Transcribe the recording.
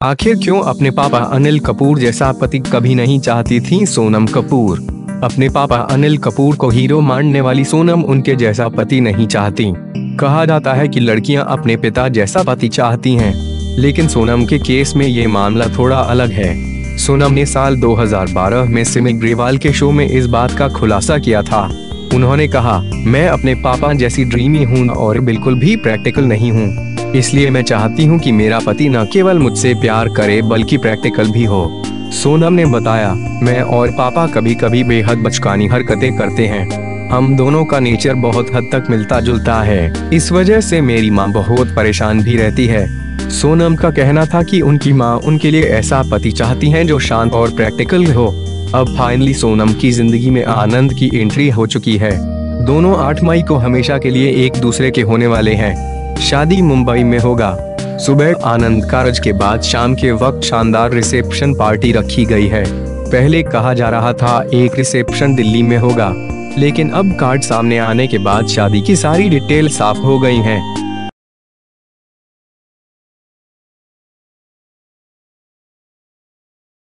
आखिर क्यों अपने पापा अनिल कपूर जैसा पति कभी नहीं चाहती थी सोनम कपूर? अपने पापा अनिल कपूर को हीरो मानने वाली सोनम उनके जैसा पति नहीं चाहती। कहा जाता है कि लड़कियाँ अपने पिता जैसा पति चाहती हैं, लेकिन सोनम के केस में ये मामला थोड़ा अलग है। सोनम ने साल 2012 में सिमी ग्रेवाल के शो में इस बात का खुलासा किया था। उन्होंने कहा, मैं अपने पापा जैसी ड्रीमी हूँ और बिल्कुल भी प्रैक्टिकल नहीं हूँ। इसलिए मैं चाहती हूँ कि मेरा पति न केवल मुझसे प्यार करे, बल्कि प्रैक्टिकल भी हो। सोनम ने बताया, मैं और पापा कभी कभी बेहद बचकानी हरकतें करते हैं। हम दोनों का नेचर बहुत हद तक मिलता जुलता है। इस वजह से मेरी माँ बहुत परेशान भी रहती है। सोनम का कहना था कि उनकी माँ उनके लिए ऐसा पति चाहती हैं जो शांत और प्रैक्टिकल हो। अब फाइनली सोनम की ज़िंदगी में आनंद की एंट्री हो चुकी है। दोनों आठ मई को हमेशा के लिए एक दूसरे के होने वाले हैं। शादी मुंबई में होगा। सुबह आनंद कारज के बाद शाम के वक्त शानदार रिसेप्शन पार्टी रखी गई है। पहले कहा जा रहा था, एक रिसेप्शन दिल्ली में होगा। लेकिन अब कार्ड सामने आने के बाद शादी की सारी डिटेल साफ़ हो गई हैं।